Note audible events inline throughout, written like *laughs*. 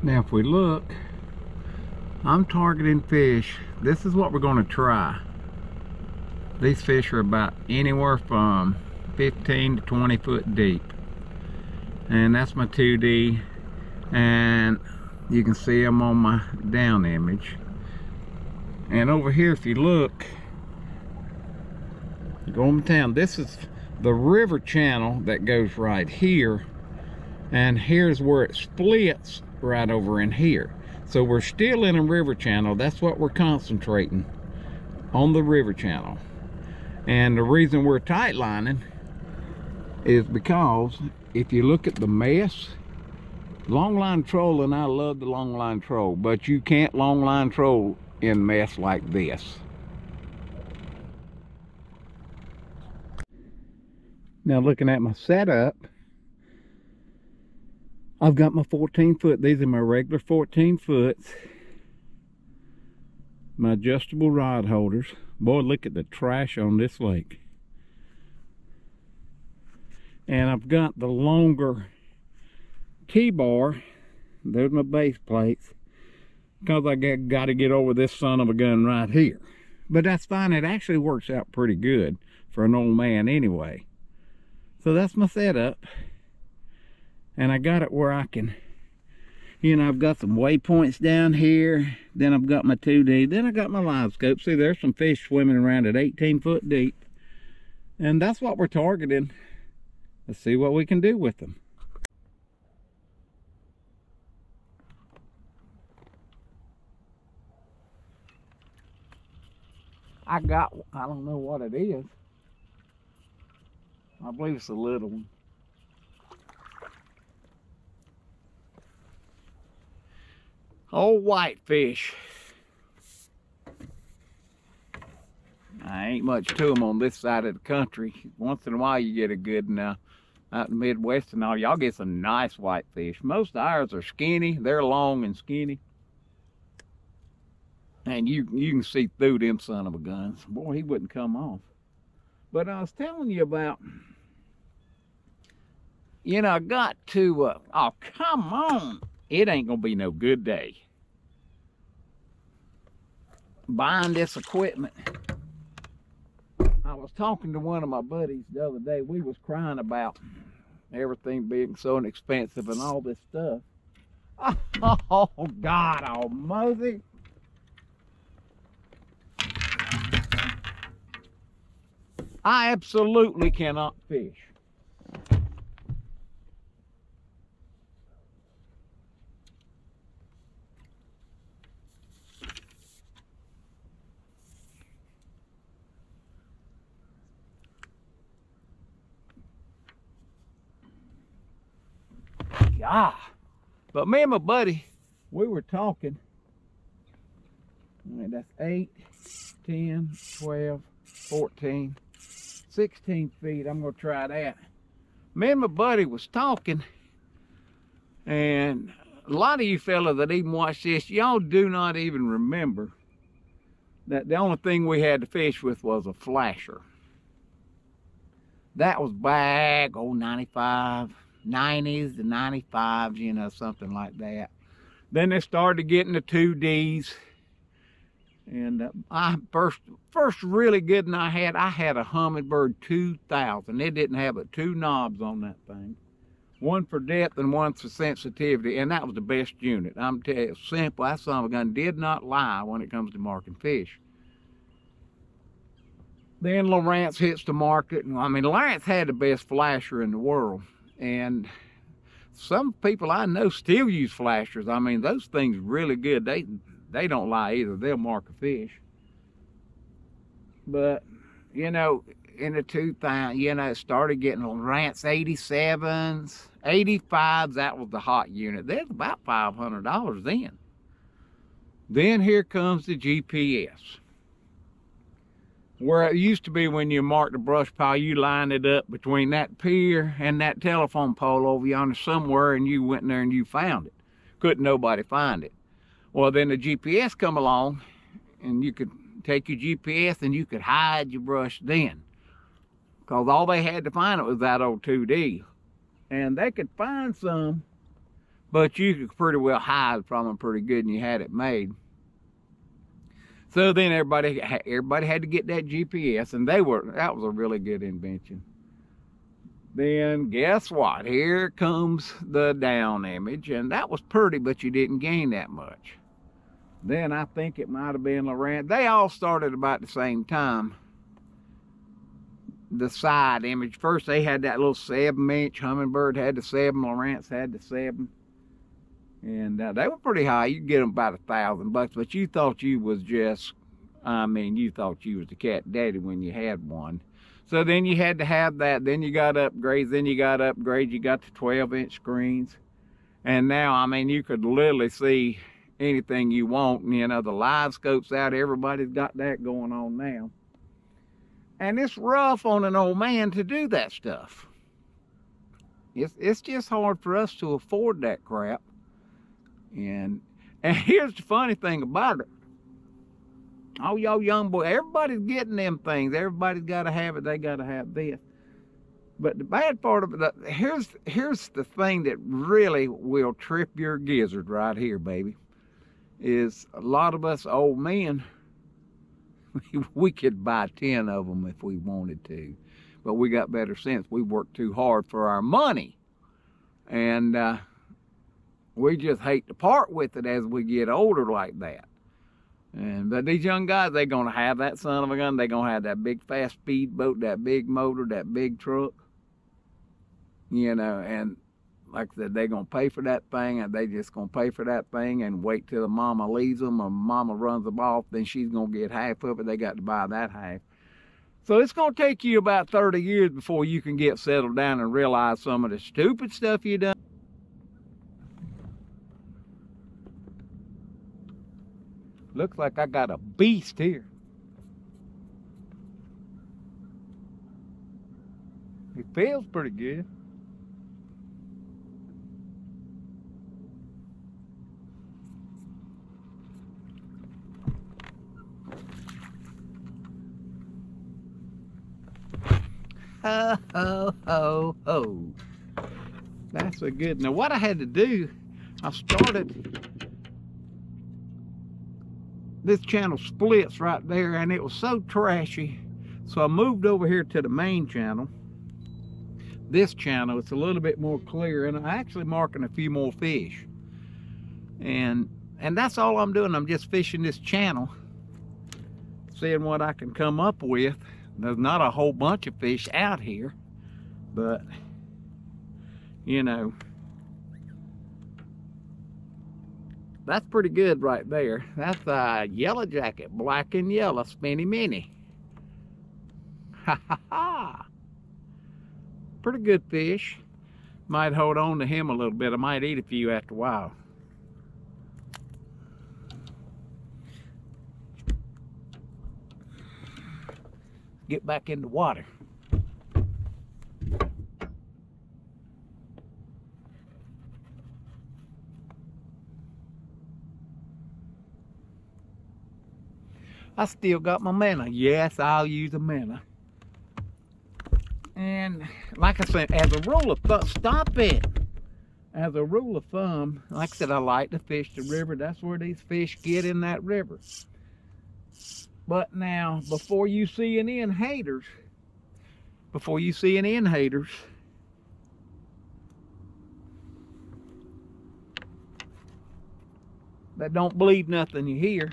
Now if we look, I'm targeting fish. This is what we're gonna try. These fish are about anywhere from 15 to 20 foot deep. And that's my 2D. And you can see them on my down image. And over here, if you look, going town, this is the river channel that goes right here. And here's where it splits right over in here. So we're still in a river channel. That's what we're concentrating on the river channel. And the reason we're tight lining is because if you look at the mess, long line trolling, I love the long line troll, but you can't long line troll in mess like this. Now looking at my setup, I've got my 14 foot. These are my regular 14 foots. My adjustable rod holders. Boy, look at the trash on this lake. And I've got the longer T-bar. There's my base plates. Because I got, got to get over this son of a gun right here. But that's fine. It actually works out pretty good for an old man anyway. So that's my setup and I got it where I can you know I've got some waypoints down here. Then I've got my 2D then I got my live scope. See there's some fish swimming around at 18 foot deep. And that's what we're targeting. Let's see what we can do with them. I got I don't know what it is. I believe it's a little one Old whitefish. I ain't much to them on this side of the country. Once in a while you get a good one. out in the Midwest and all, y'all get some nice whitefish. Most of ours are skinny. They're long and skinny. And you you can see through them son of a guns. Boy, he wouldn't come off. But I was telling you about, you know, I got to, uh, oh, come on it ain't gonna be no good day. Buying this equipment. I was talking to one of my buddies the other day. We was crying about everything being so inexpensive and all this stuff. *laughs* Oh, God almighty. I absolutely cannot fish. Ah. But me and my buddy, we were talking. Right, that's 8, 10, 12, 14, 16 feet. I'm going to try that. Me and my buddy was talking. And a lot of you fellas that even watch this, y'all do not even remember that the only thing we had to fish with was a flasher. That was back, oh, 95, 90s to 95s, you know, something like that. Then they started getting the 2Ds. And uh, I first, first really good one I had, I had a Humminbird 2000. It didn't have but two knobs on that thing. One for depth and one for sensitivity, and that was the best unit. I'm telling you, simple. That son of a gun did not lie when it comes to marking fish. Then Lowrance hits the market. I mean, Lowrance had the best flasher in the world and some people I know still use flashers. I mean, those things really good. They they don't lie either. They'll mark a fish. But you know, in the 2000, you know, it started getting Lowrance 87s, 85s. That was the hot unit. There's about $500 then. Then here comes the GPS where it used to be when you marked the brush pile, you lined it up between that pier and that telephone pole over yonder somewhere, and you went in there and you found it. Couldn't nobody find it. Well, then the GPS come along, and you could take your GPS and you could hide your brush then. Because all they had to find it was that old 2D. And they could find some but you could pretty well hide from them pretty good and you had it made. So then everybody everybody had to get that GPS, and they were that was a really good invention. Then guess what? Here comes the down image, and that was pretty, but you didn't gain that much. Then I think it might have been Lowrance. They all started about the same time. The side image. First they had that little seven inch Humminbird, had the seven, Lowrance had the seven. And uh, they were pretty high. You get them about a thousand bucks, but you thought you was just, I mean, you thought you was the cat daddy when you had one. So then you had to have that. Then you got upgrades. Then you got upgrades. You got the 12 inch screens. And now, I mean, you could literally see anything you want. You know, the live scopes out. Everybody's got that going on now. And it's rough on an old man to do that stuff. It's, it's just hard for us to afford that crap. And and *laughs* here's the funny thing about it. All y'all young boys, everybody's getting them things. Everybody's got to have it. They got to have this. But the bad part of it, here's here's the thing that really will trip your gizzard right here, baby, is a lot of us old men, *laughs* we could buy 10 of them if we wanted to. But we got better sense. We work too hard for our money. And uh, we just hate to part with it as we get older like that. And but these young guys, they're gonna have that son of a gun. They're gonna have that big fast speedboat, that big motor, that big truck. You know, and like I said, they're gonna pay for that thing, and they just gonna pay for that thing and wait till the mama leaves them or mama runs them off. Then she's gonna get half of it. They got to buy that half. So it's gonna take you about 30 years before you can get settled down and realize some of the stupid stuff you done. Looks like I got a beast here. It feels pretty good. Ho, ho, ho, ho. That's a good. Now, what I had to do, I started this channel splits right there and it was so trashy. So I moved over here to the main channel. This channel it's a little bit more clear and I'm actually marking a few more fish. And and that's all I'm doing. I'm just fishing this channel seeing what I can come up with. There's not a whole bunch of fish out here but you know That's pretty good right there. That's a yellow jacket, black and yellow, spinny mini. Ha ha ha. Pretty good fish. Might hold on to him a little bit. I might eat a few after a while. Get back in the water. I still got my minnow. Yes, I'll use a minnow. And like I said, as a rule of thumb, stop it. As a rule of thumb, like I said, I like to fish the river. That's where these fish get in that river. But now, before you see any in haters, before you see any in haters, that don't believe nothing you hear,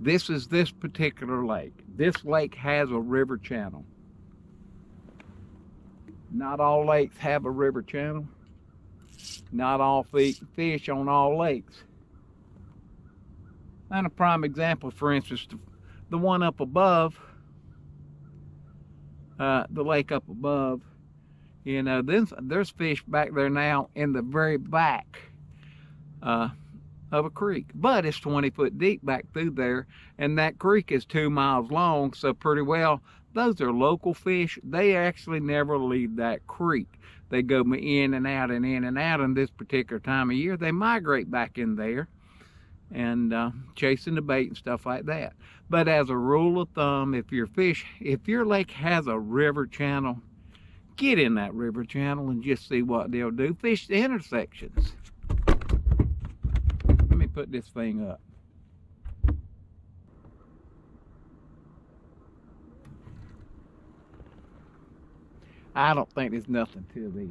this is this particular lake. This lake has a river channel. Not all lakes have a river channel. Not all fish on all lakes. And a prime example, for instance, the one up above, uh, the lake up above, you know, there's, there's fish back there now in the very back. Uh, of a creek, but it's 20 foot deep back through there, and that creek is two miles long, so pretty well those are local fish. They actually never leave that creek. They go in and out and in and out, and this particular time of year, they migrate back in there and uh, chasing the bait and stuff like that. But as a rule of thumb, if your fish, if your lake has a river channel, get in that river channel and just see what they'll do. Fish the intersections. Put this thing up. I don't think there's nothing to this.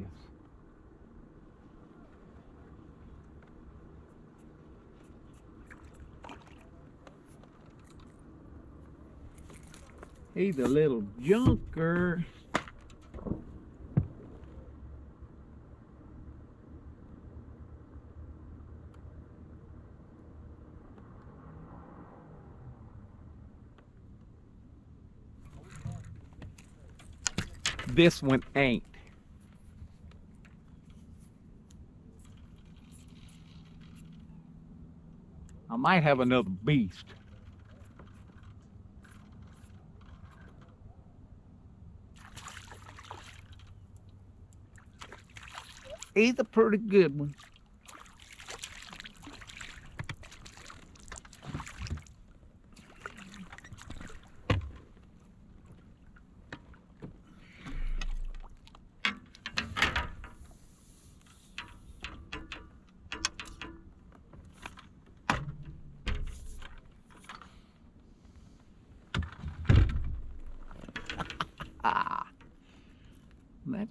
He's a little junker. This one ain't. I might have another beast. He's a pretty good one.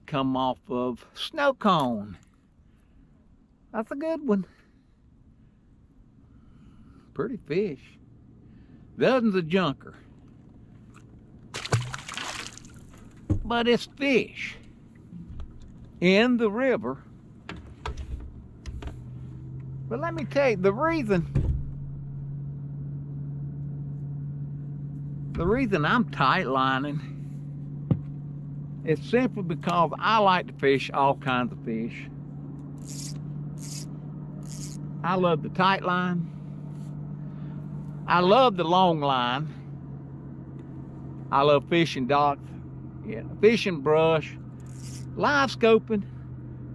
Come off of snow cone. That's a good one. Pretty fish. One's a junker. But it's fish in the river. But let me tell you, the reason the reason I'm tight lining is simply because I like to fish all kinds of fish. I love the tight line. I love the long line. I love fishing docks, yeah, fishing brush, live scoping.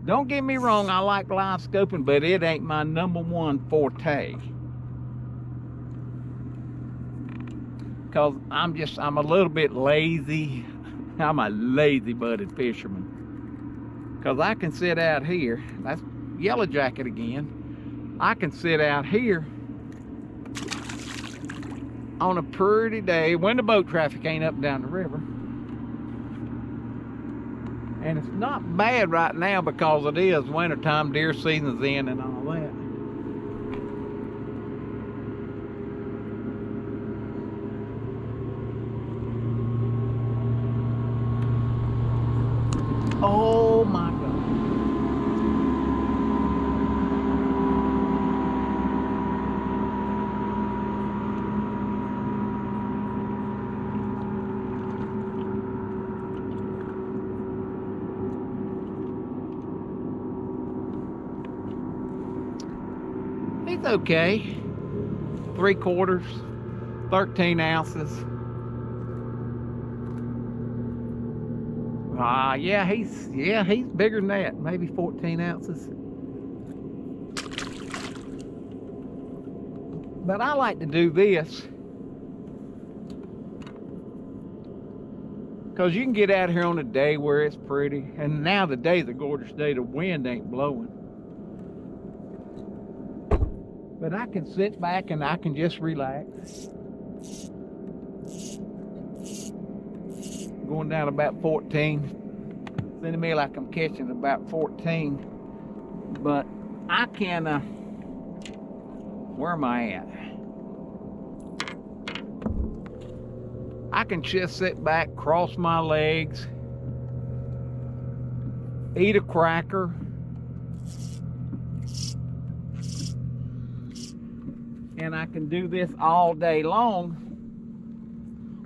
Don't get me wrong, I like live scoping, but it ain't my number one forte. Cause I'm just, I'm a little bit lazy. I'm a lazy butted fisherman. Cause I can sit out here, that's yellow jacket again. I can sit out here on a pretty day when the boat traffic ain't up and down the river. And it's not bad right now because it is wintertime, deer season's in and all that. Oh my God. He's okay. Three quarters, 13 ounces. Ah, uh, yeah, he's yeah, he's bigger than that, maybe 14 ounces. But I like to do this because you can get out here on a day where it's pretty, and now the day's a gorgeous day. The wind ain't blowing. But I can sit back and I can just relax. Going down about 14. Then to me like I'm catching about 14. But I can, uh, where am I at? I can just sit back, cross my legs, eat a cracker, and I can do this all day long.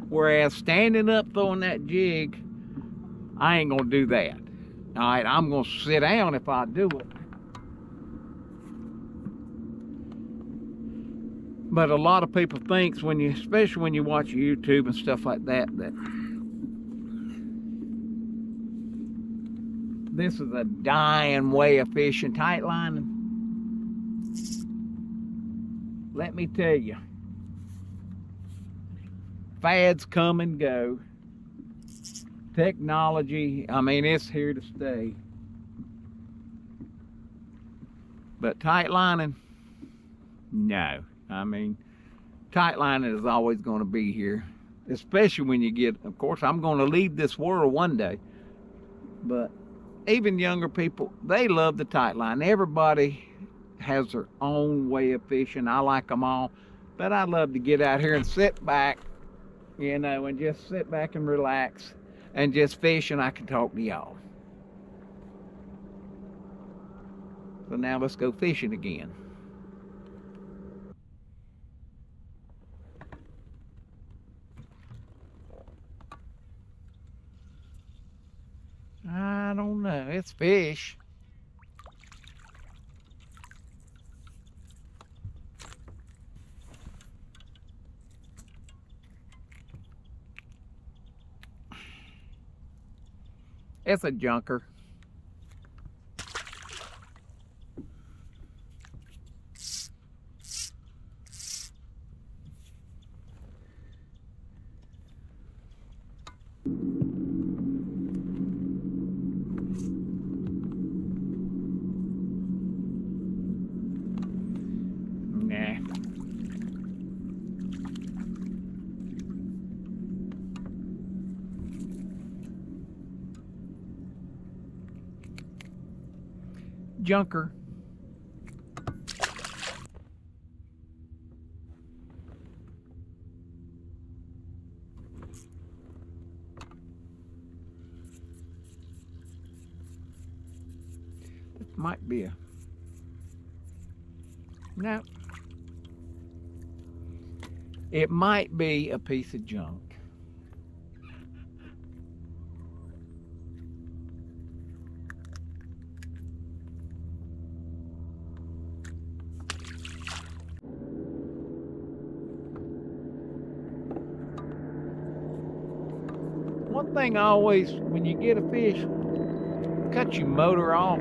Whereas standing up throwing that jig, I ain't gonna do that. All right, I'm gonna sit down if I do it. But a lot of people thinks when you, especially when you watch YouTube and stuff like that, that this is a dying way of fishing tight lining let me tell you, fads come and go. technology, I mean, it's here to stay. But tight lining, no. I mean, tight lining is always going to be here, especially when you get, of course, I'm going to leave this world one day. But even younger people, they love the tight line. Everybody has their own way of fishing. I like them all. But I love to get out here and sit back, you know, and just sit back and relax and just fish and I can talk to y'all. So now let's go fishing again. I don't know. It's fish. It's a junker. Junker. This might be a no. It might be a piece of junk. Thing always, when you get a fish, cut your motor off.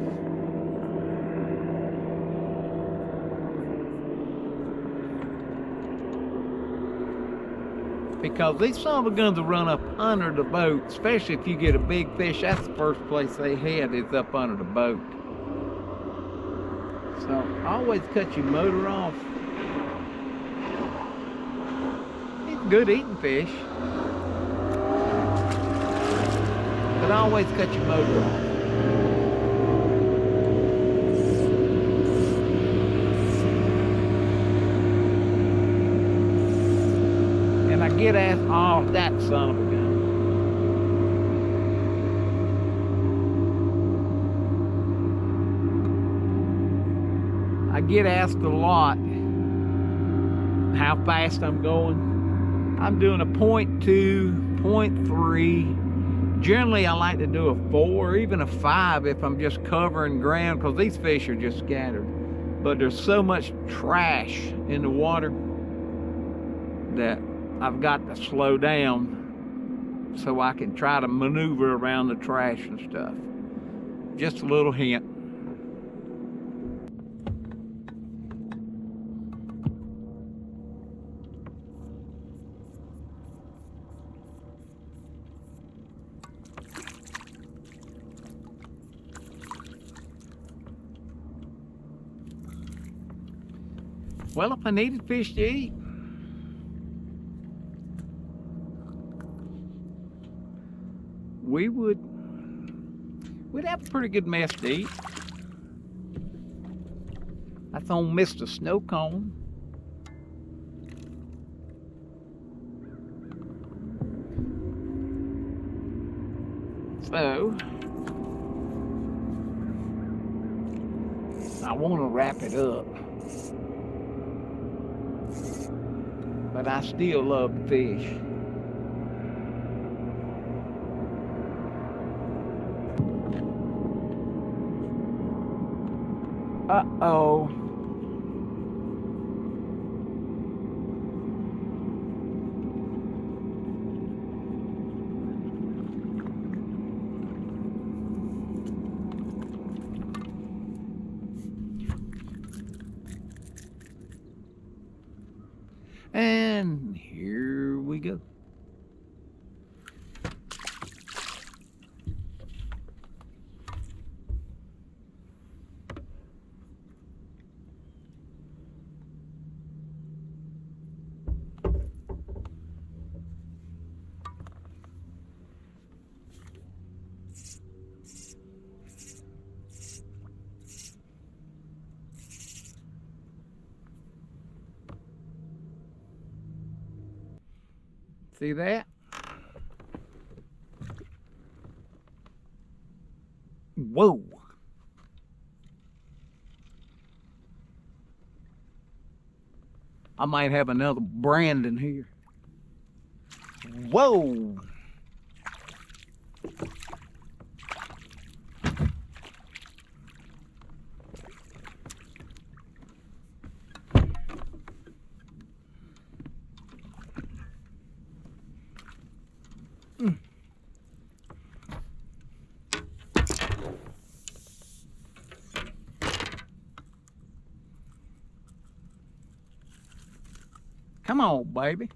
because these son of guns will run up under the boat, especially if you get a big fish. That's the first place they head is up under the boat. So always cut your motor off. It's good eating fish. But always cut your motor off. And I get ass off oh, that son of a gun. I get asked a lot how fast I'm going. I'm doing a point two, point three. Generally, I like to do a four or even a five if I'm just covering ground because these fish are just scattered. But there's so much trash in the water that I've got to slow down so I can try to maneuver around the trash and stuff. Just a little hint. Well, if I needed fish to eat, we would we'd have a pretty good mess to eat. That's on Mr. Snow Cone. So I want to wrap it up. But I still love fish. Uh-oh. And here we go. See that? Whoa. I might have another Brandon here. Whoa. Come on, baby.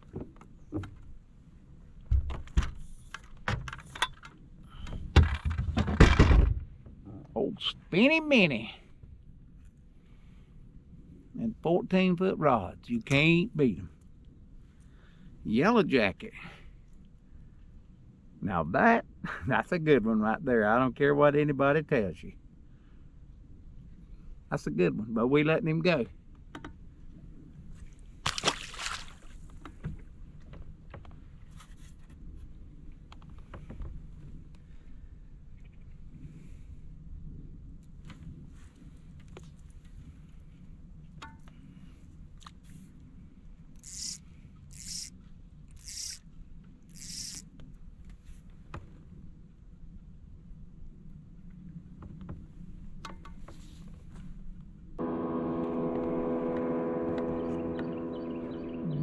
Old spinny minnie. And 14 foot rods. You can't beat them. Yellow jacket. Now that, *laughs* that's a good one right there. I don't care what anybody tells you. That's a good one, but we letting him go.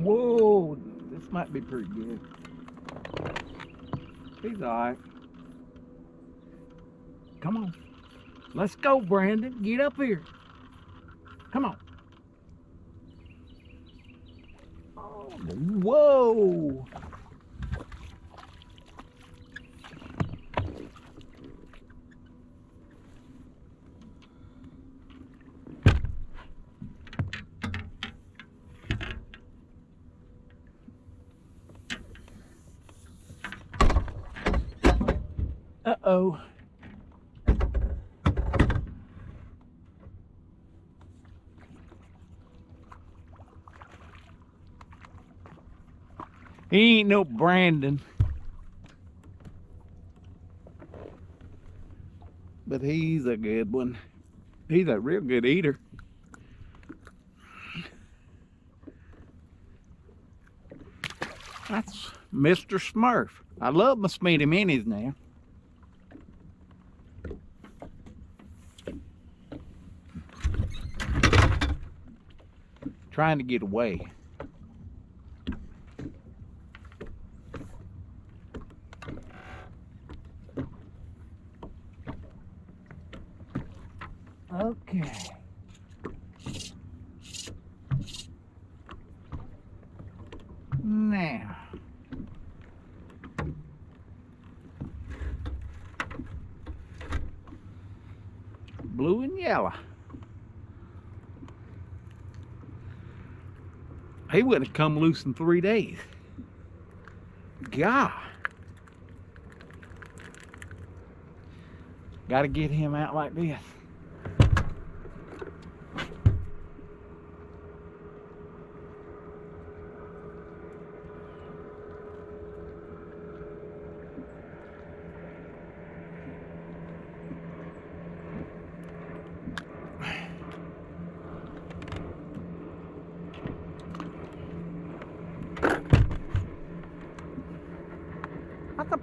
Whoa, this might be pretty good. He's all right. Come on. Let's go, Brandon. Get up here. Come on. Oh, whoa. Uh-oh. He ain't no Brandon. But he's a good one. He's a real good eater. That's Mr. Smurf. I love my Spinny Minis now. Trying to get away. Okay. Now. Blue and yellow. He wouldn't have come loose in three days. God. Got to get him out like this.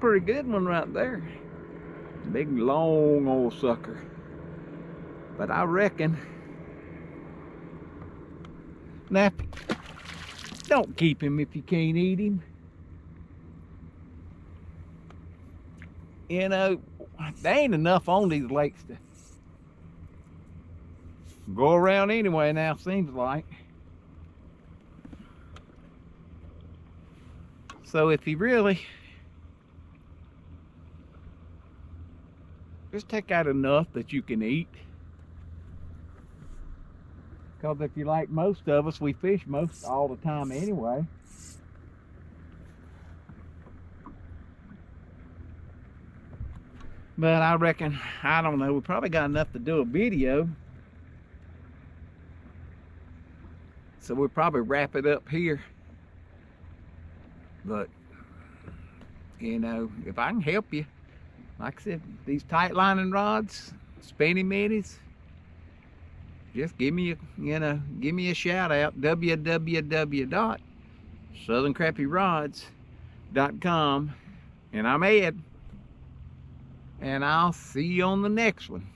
Pretty good one right there. Big long old sucker. But I reckon. Now, don't keep him if you can't eat him. You know, there ain't enough on these lakes to go around anyway now, seems like. So if he really just take out enough that you can eat. Because if you like most of us, we fish most all the time anyway. But I reckon, I don't know, we probably got enough to do a video. So we'll probably wrap it up here. But you know, if I can help you, like I said, these tight lining rods, spinny minis, just give me a, you know, give me a shout out, www.southerncrappierods.com, and I'm Ed, and I'll see you on the next one.